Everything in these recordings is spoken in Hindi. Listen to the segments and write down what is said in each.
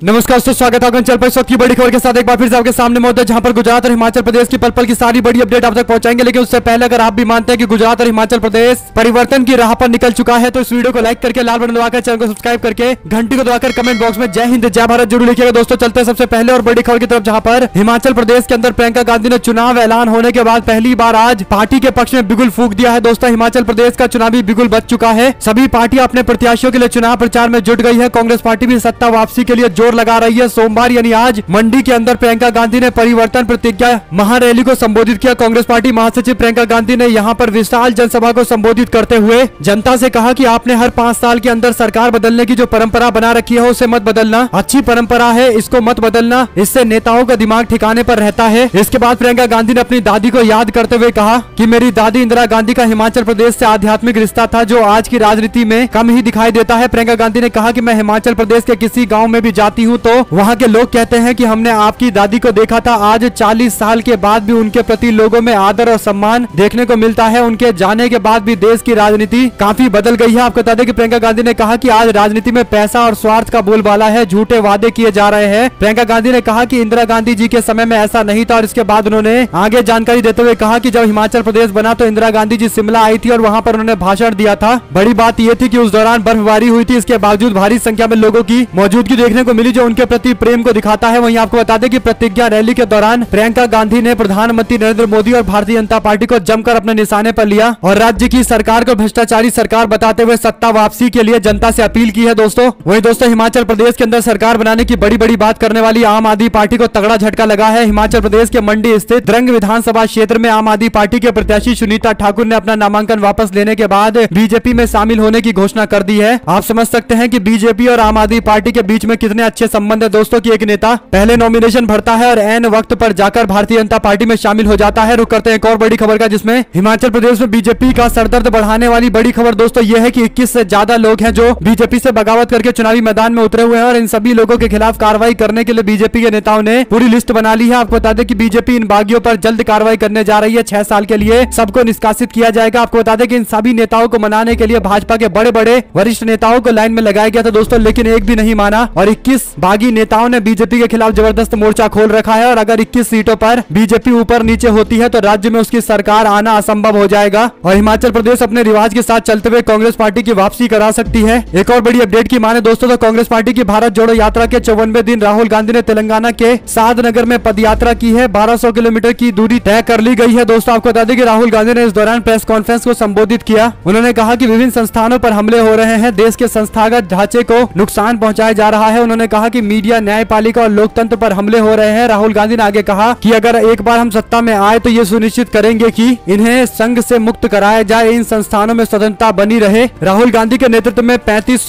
नमस्कार दोस्तों, स्वागत है चल पर। की बड़ी खबर के साथ एक बार फिर से आपके सामने मौजूद है, जहाँ पर गुजरात और हिमाचल प्रदेश की पल पल की सारी बड़ी अपडेट आप तक पहुंचाएँगे। लेकिन उससे पहले अगर आप भी मानते हैं कि गुजरात और हिमाचल प्रदेश परिवर्तन की राह पर निकल चुका है तो इस वीडियो को लाइक करके, लाल बटन दबाकर चैनल को सब्सक्राइब करके घंटी को दबाकर कमेंट बॉक्स में जय हिंद, जय भारत ज़रूर लिखिएगा। दोस्तों, चलते हैं सबसे पहले और बड़ी खबर की तरफ़, जहाँ पर हिमाचल प्रदेश के अंदर प्रियंका गांधी ने चुनाव ऐलान होने के बाद पहली बार आज पार्टी के पक्ष में बिगुल फूक दिया है। दोस्तों, हिमाचल प्रदेश का चुनावी बिगुल बच चुका है। सभी पार्टी अपने प्रत्याशियों के लिए चुनाव प्रचार में जुट गई है। कांग्रेस पार्टी भी सत्ता वापसी के लिए ज़ोर लगा रही है सोमवार, यानी आज मंडी के अंदर प्रियंका गांधी ने परिवर्तन प्रतिज्ञा महारैली को संबोधित किया। कांग्रेस पार्टी महासचिव प्रियंका गांधी ने यहाँ पर विशाल जनसभा को संबोधित करते हुए जनता से कहा कि आपने हर पाँच साल के अंदर सरकार बदलने की जो परंपरा बना रखी है, उसे मत बदलना। अच्छी परंपरा है, इसको मत बदलना। इससे नेताओं का दिमाग ठिकाने पर रहता है। इसके बाद प्रियंका गांधी ने अपनी दादी को याद करते हुए कहा कि मेरी दादी इंदिरा गांधी का हिमाचल प्रदेश से आध्यात्मिक रिश्ता था, जो आज की राजनीति में कम ही दिखाई देता है। प्रियंका गांधी ने कहा कि मैं हिमाचल प्रदेश के किसी गाँव में भी जाती हूँ तो वहाँ के लोग कहते हैं कि हमने आपकी दादी को देखा था। आज 40 साल के बाद भी उनके प्रति लोगों में आदर और सम्मान देखने को मिलता है। उनके जाने के बाद भी देश की राजनीति काफ़ी बदल गई है। आपको बता दें कि प्रियंका गांधी ने कहा कि आज राजनीति में पैसा और स्वार्थ का बोलबाला है। झूठे वादे किए जा रहे हैं। प्रियंका गांधी ने कहा कि इंदिरा गांधी जी के समय में ऐसा नहीं था और इसके बाद उन्होंने आगे जानकारी देते हुए कहा कि जब हिमाचल प्रदेश बना तो इंदिरा गांधी जी शिमला आई थी और वहाँ पर उन्होंने भाषण दिया था। बड़ी बात यह थी की उस दौरान बर्फबारी हुई थी। इसके बावजूद भारी संख्या में लोगों की मौजूदगी देखने को मिली जो उनके प्रति प्रेम को दिखाता है, वहीं आपको बता दें कि प्रतिज्ञा रैली के दौरान प्रियंका गांधी ने प्रधानमंत्री नरेंद्र मोदी और भारतीय जनता पार्टी को जमकर अपने निशाने पर लिया और राज्य की सरकार को भ्रष्टाचारी सरकार बताते हुए सत्ता वापसी के लिए जनता से अपील की है, दोस्तों। वही दोस्तों, हिमाचल प्रदेश के अंदर सरकार बनाने की बड़ी बड़ी बात करने वाली आम आदमी पार्टी को तगड़ा झटका लगा है। हिमाचल प्रदेश के मंडी स्थित द्रंग विधानसभा क्षेत्र में आम आदमी पार्टी के प्रत्याशी सुनीता ठाकुर ने अपना नामांकन वापस लेने के बाद बीजेपी में शामिल होने की घोषणा कर दी है। आप समझ सकते हैं कि बीजेपी और आम आदमी पार्टी के बीच में कितने अच्छे संबंध है दोस्तों की एक नेता। पहले नॉमिनेशन भरता है और एन वक्त पर जाकर भारतीय जनता पार्टी में शामिल हो जाता है। रुक करते हैं एक और बड़ी खबर का, जिसमें हिमाचल प्रदेश में बीजेपी का सरदर्द बढ़ाने वाली बड़ी खबर दोस्तों ये है कि 21 से ज़्यादा लोग हैं जो बीजेपी से बगावत करके चुनावी मैदान में उतरे हुए हैं और इन सभी लोगों के खिलाफ कार्रवाई करने के लिए बीजेपी के नेताओं ने पूरी लिस्ट बना ली है। आपको बता दें की बीजेपी इन बागियों पर जल्द कार्रवाई करने जा रही है। छह साल के लिए सबको निष्कासित किया जाएगा। आपको बता दें कि इन सभी नेताओं को मनाने के लिए भाजपा के बड़े बड़े वरिष्ठ नेताओं को लाइन में लगाया गया था दोस्तों, लेकिन एक भी नहीं माना और इक्कीस बागी नेताओं ने बीजेपी के खिलाफ ज़बरदस्त मोर्चा खोल रखा है और अगर इक्कीस सीटों पर बीजेपी ऊपर नीचे होती है तो राज्य में उसकी सरकार आना असंभव हो जाएगा। और हिमाचल प्रदेश अपने रिवाज के साथ चलते हुए कांग्रेस पार्टी की वापसी करा सकती है। एक और बड़ी अपडेट की माने दोस्तों तो कांग्रेस पार्टी की भारत जोड़ो यात्रा के चौवनवे दिन राहुल गांधी ने तेलंगाना के साधनगर में पद यात्रा की है। 1200 किलोमीटर की दूरी तय कर ली गई है। दोस्तों, आपको बता दें कि राहुल गांधी ने इस दौरान प्रेस कॉन्फ्रेंस को संबोधित किया। उन्होंने कहा की विभिन्न संस्थानों आरोप हमले हो रहे हैं। देश के संस्थागत ढांचे को नुकसान पहुँचाया जा रहा है। उन्होंने कहा कि मीडिया, न्यायपालिका और लोकतंत्र पर हमले हो रहे हैं। राहुल गांधी ने आगे कहा कि अगर एक बार हम सत्ता में आए तो ये सुनिश्चित करेंगे कि इन्हें संघ से मुक्त कराया जाए, इन संस्थानों में स्वतंत्रता बनी रहे। राहुल गांधी के नेतृत्व में पैंतीस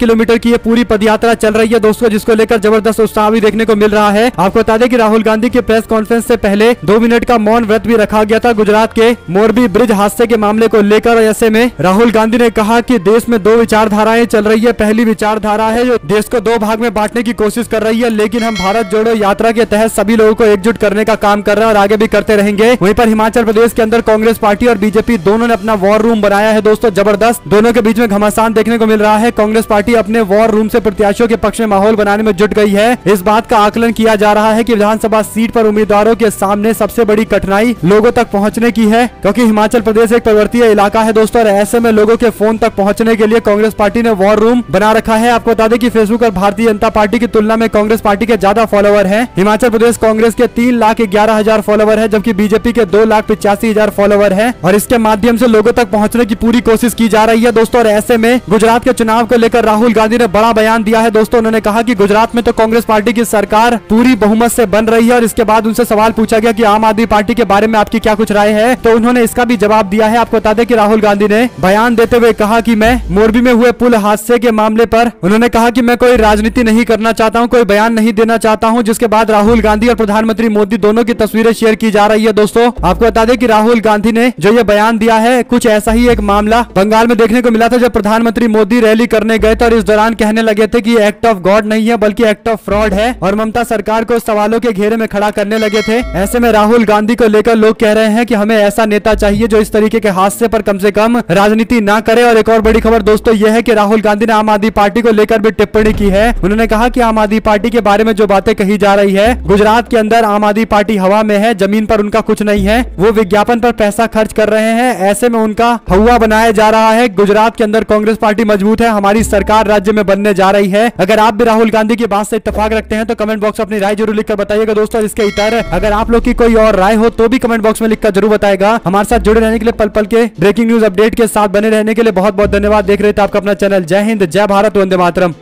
किलोमीटर की ये पूरी पदयात्रा चल रही है दोस्तों, जिसको लेकर ज़बरदस्त उत्साह भी देखने को मिल रहा है। आपको बता दें कि राहुल गांधी के प्रेस कॉन्फ्रेंस से पहले दो मिनट का मौन व्रत भी रखा गया था गुजरात के मोरबी ब्रिज हादसे के मामले को लेकर। ऐसे में राहुल गांधी ने कहा की देश में दो विचारधाराएँ चल रही है। पहली विचारधारा है जो देश को दो भाग में बांटने की कोशिश कर रही है, लेकिन हम भारत जोड़ो यात्रा के तहत सभी लोगों को एकजुट करने का काम कर रहे हैं और आगे भी करते रहेंगे। वहीं पर हिमाचल प्रदेश के अंदर कांग्रेस पार्टी और बीजेपी दोनों ने अपना वॉर रूम बनाया है दोस्तों, ज़बरदस्त। दोनों के बीच में घमासान देखने को मिल रहा है। कांग्रेस पार्टी अपने वॉर रूम ऐसी प्रत्याशियों के पक्ष में माहौल बनाने में जुट गई है। इस बात का आकलन किया जा रहा है की विधानसभा सीट आरोप उम्मीदवारों के सामने सबसे बड़ी कठिनाई लोगों तक पहुँचने की है, क्यूँकी हिमाचल प्रदेश एक पर्वतीय इलाका है दोस्तों, और ऐसे में लोगों के फ़ोन तक पहुँचने के लिए कांग्रेस पार्टी ने वॉर रूम बना रखा है। आपको बता दें की फेसबुक और भारतीय जनता पार्टी की तुलना में कांग्रेस पार्टी के ज़्यादा फॉलोवर है। हिमाचल प्रदेश कांग्रेस के तीन लाख ग्यारह हज़ार फॉलोवर है, जबकि बीजेपी के दो लाख पिचासी हज़ार फॉलोवर है। और इसके माध्यम से लोगों तक पहुँचने की पूरी कोशिश की जा रही है। दोस्तों, और ऐसे में गुजरात के चुनाव को लेकर राहुल गांधी ने बड़ा बयान दिया है। दोस्तों, उन्होंने कहा की गुजरात में तो कांग्रेस पार्टी की सरकार पूरी बहुमत से बन रही है, और इसके बाद उनसे सवाल पूछा गया की आम आदमी पार्टी के बारे में आपकी क्या कुछ राय है? तो उन्होंने इसका भी जवाब दिया है। आपको बता दें की राहुल गांधी ने बयान देते हुए कहा की मैं मोरबी में हुए पुल हादसे के मामले आरोप उन्होंने कहा की मैं कोई राजनीति नहीं करना चाहता हूँ, कोई बयान नहीं देना चाहता हूँ, जिसके बाद राहुल गांधी और प्रधानमंत्री मोदी दोनों की तस्वीरें शेयर की जा रही है। दोस्तों, आपको बता दें कि राहुल गांधी ने जो ये बयान दिया है, कुछ ऐसा ही एक मामला बंगाल में देखने को मिला था, जब प्रधानमंत्री मोदी रैली करने गए थे और इस दौरान कहने लगे थे की एक्ट ऑफ़ गॉड नहीं है, बल्कि एक्ट ऑफ़ फ्रॉड है और ममता सरकार को सवालों के घेरे में खड़ा करने लगे थे। ऐसे में राहुल गांधी को लेकर लोग कह रहे हैं की हमें ऐसा नेता चाहिए जो इस तरीके के हादसे पर कम से कम राजनीति ना करे। और एक और बड़ी खबर दोस्तों यह है की राहुल गांधी ने आम आदमी पार्टी को लेकर भी टिप्पणी की है। उन्होंने उन्होंने कहा कि आम आदमी पार्टी के बारे में जो बातें कही जा रही है, गुजरात के अंदर आम आदमी पार्टी हवा में है, ज़मीन पर उनका कुछ नहीं है। वो विज्ञापन पर पैसा खर्च कर रहे हैं, ऐसे में उनका हवा बनाया जा रहा है। गुजरात के अंदर कांग्रेस पार्टी मज़बूत है, हमारी सरकार राज्य में बनने जा रही है। अगर आप भी राहुल गांधी की बात से इतफाक रखते हैं तो कमेंट बॉक्स में अपनी राय ज़रूर लिखकर बताइएगा। दोस्तों, इसके इतर अगर आप लोग की कोई और राय हो तो भी कमेंट बॉक्स में लिखकर ज़रूर बताएगा। हमारे साथ जुड़े रहने के लिए पल पल के ब्रेकिंग न्यूज़ अपडेट के साथ बने रहने के लिए बहुत बहुत धन्यवाद। देख रहे थे आपका अपना चैनल। जय हिंद, जय भारत, वंदे मातरम।